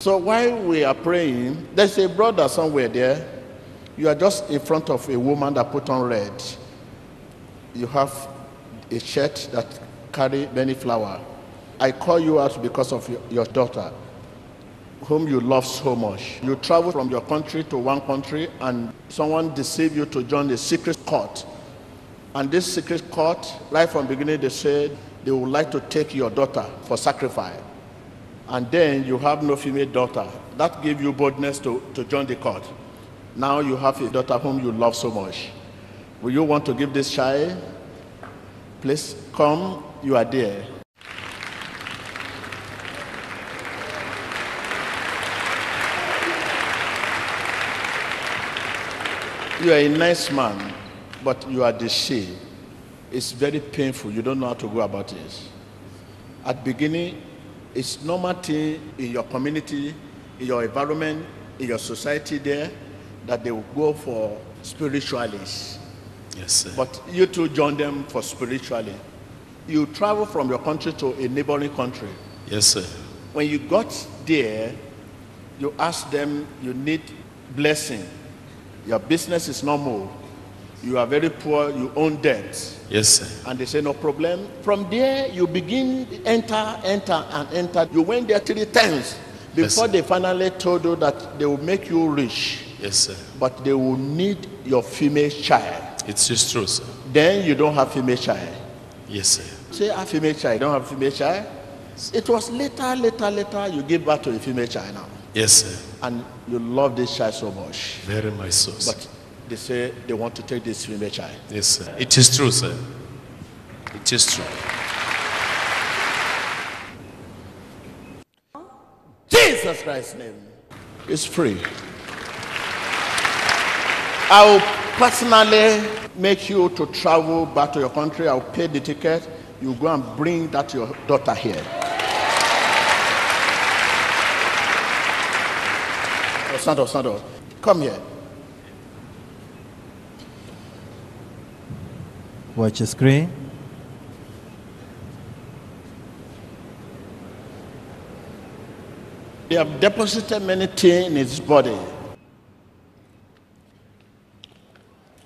So while we are praying, there's a brother somewhere there. You are just in front of a woman that put on red. You have a shirt that carry many flower. I call you out because of your, daughter, whom you love so much. You travel from your country to one country, and someone deceive you to join the secret court. And this secret court, right from the beginning, they said they would like to take your daughter for sacrifice and then you have no female daughter. That gave you boldness to, to join the court. Now you have a daughter whom you love so much. Will you want to give this child? Please come, you are there. You are a nice man, but you are deceived. It's very painful. You don't know how to go about it. At beginning, it's normal thing in your community, in your environment, in your society there, that they will go for spiritualists. Yes, sir. But you too join them for spiritually. You travel from your country to a neighboring country. Yes, sir. When you got there, you ask them, you need blessing. Your business is normal. You are very poor, you own debts. Yes, sir. And they say, no problem. From there, you begin, enter, enter, and enter. You went there three times Yes, before sir. they finally told you that they will make you rich, Yes, sir. but they will need your female child. It's just true, sir. Then you don't have female child. Yes, sir. Say, I have female child, you don't have female child. It was later, later, later, you give birth to a female child now. Yes, sir. And you love this child so much. Very much so, sir. But they say they want to take this female child. Yes, sir. It is true, sir. It is true. Jesus Christ's name is free. I will personally make you to travel back to your country. I'll pay the ticket. You go and bring that your daughter here. Oh, up, stand up. Come here. Watch the screen. They have deposited many things in his body.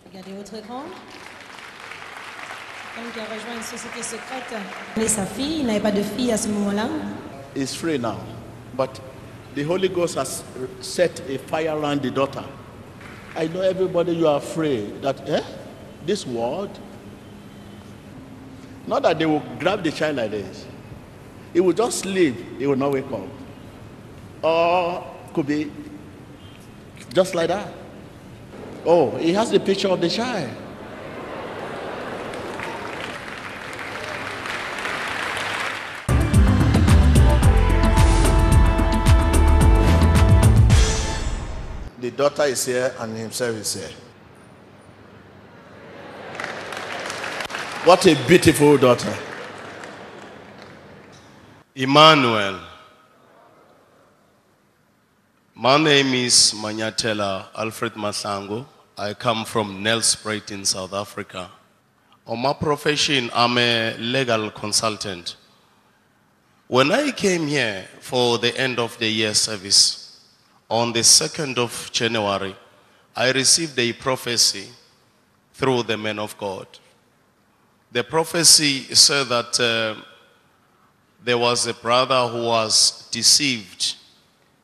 Regardez votre écran. Quelqu'un qui a rejoint une société secrète. Et sa fille, il n'avait pas de fille à ce moment-là. is free now. But the Holy Ghost has set a fire around the daughter. I know everybody you are afraid that, eh? This world? Not that they will grab the child like this. He will just sleep, he will not wake up. Or could be just like that. Oh, he has the picture of the child. The daughter is here and himself is here. What a beautiful daughter. Emmanuel. My name is Manyatela Alfred Masango. I come from Nelspruit in South Africa. On my profession, I'm a legal consultant. When I came here for the end of the year service, on the 2nd of January, I received a prophecy through the man of God. The prophecy said that uh, there was a brother who was deceived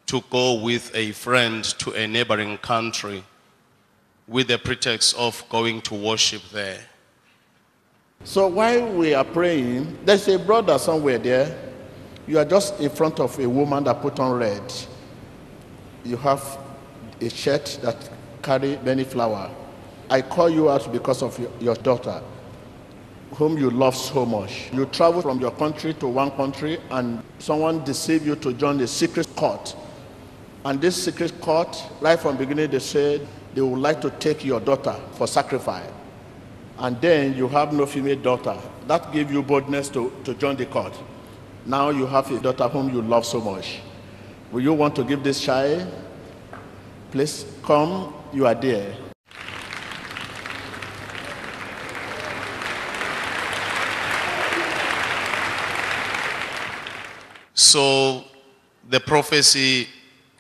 to go with a friend to a neighboring country with the pretext of going to worship there. So while we are praying, there's a brother somewhere there. You are just in front of a woman that put on red. You have a shirt that carry many flower. I call you out because of your, your daughter, whom you love so much. You travel from your country to one country, and someone deceive you to join the secret court. And this secret court, right from the beginning, they said they would like to take your daughter for sacrifice and then you have no female daughter. That gave you boldness to, to join the court. Now you have a daughter whom you love so much. Will you want to give this child? Please come, you are there. So the prophecy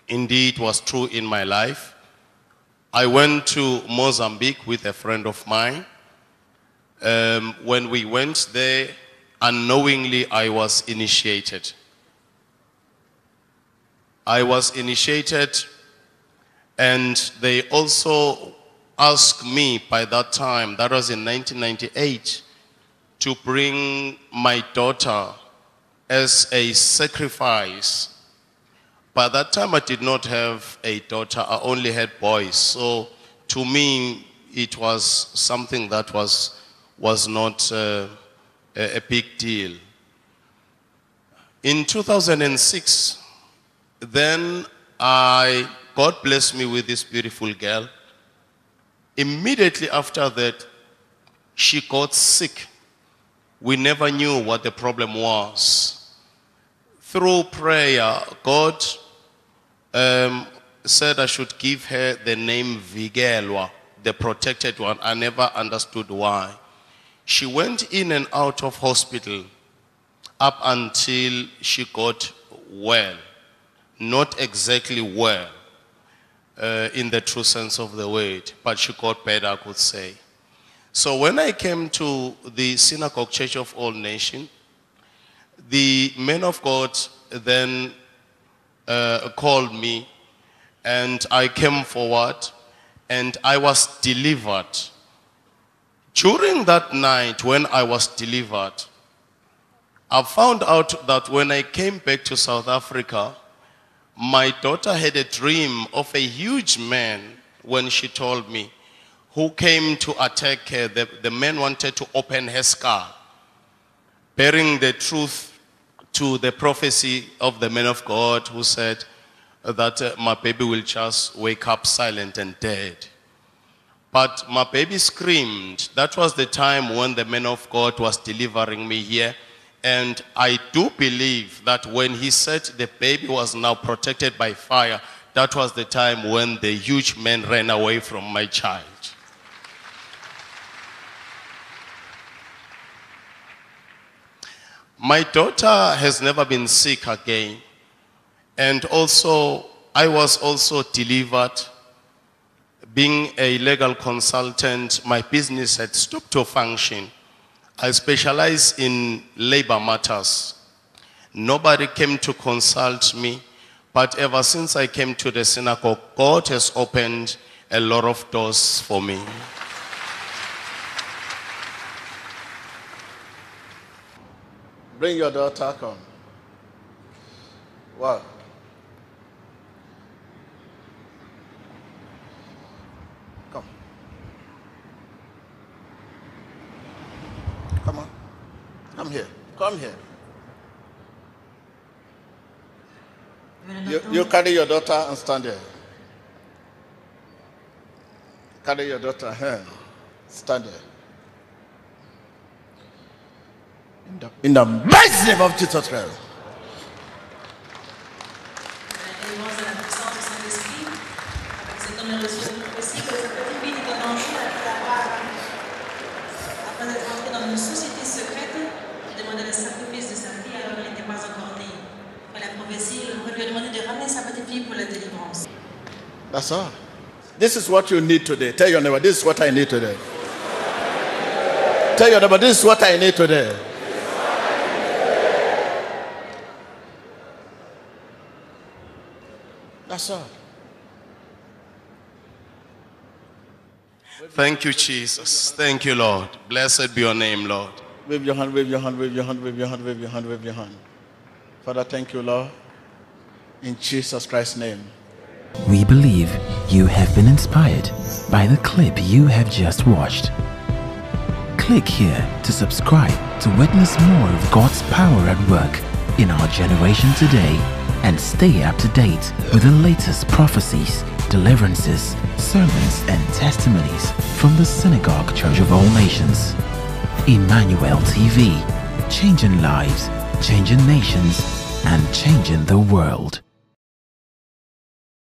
indeed was true in my life. I went to Mozambique with a friend of mine. Um, when we went there, unknowingly, I was initiated. I was initiated, and they also asked me by that time, that was in 1998, to bring my daughter as a sacrifice. By that time, I did not have a daughter, I only had boys. So to me, it was something that was, was not uh, a, a big deal. In 2006, then I, God blessed me with this beautiful girl. Immediately after that, she got sick. We never knew what the problem was. Through prayer, God um, said I should give her the name Vikelwa, the protected one. I never understood why. She went in and out of hospital up until she got well. Not exactly well uh, in the true sense of the word, but she got better, I could say. So when I came to the Synagogue Church of All Nations, the man of God then uh, called me and I came forward and I was delivered. During that night when I was delivered, I found out that when I came back to South Africa, my daughter had a dream of a huge man when she told me who came to attack her. The, the man wanted to open her skull, bearing the truth to the prophecy of the man of God who said that uh, my baby will just wake up silent and dead. But my baby screamed. That was the time when the man of God was delivering me here. And I do believe that when he said the baby was now protected by fire, that was the time when the huge man ran away from my child. My daughter has never been sick again. And also, I was also delivered. Being a legal consultant, my business had stopped to function. I specialize in labor matters. Nobody came to consult me, but ever since I came to the synagogue, God has opened a lot of doors for me. Bring your daughter, come. Wow. Come. Come on. Come here. Come here. You, you carry your daughter and stand there. Carry your daughter. Stand there. In the, mighty name of Jesus Christ. That's all. This is what you need today. Tell your neighbor, this is what I need today. Tell your neighbor, this is what I need today. That's. Thank you, Jesus. Thank you, Lord. Blessed be your name, Lord. Wave your hand, wave your hand, wave your hand, wave your hand, wave your hand, wave your hand. Father, thank you, Lord. In Jesus Christ's name. We believe you have been inspired by the clip you have just watched. Click here to subscribe to witness more of God's power at work in our generation today and stay up to date with the latest prophecies, deliverances, sermons, and testimonies from the Synagogue Church of All Nations. Emmanuel TV, changing lives, changing nations, and changing the world.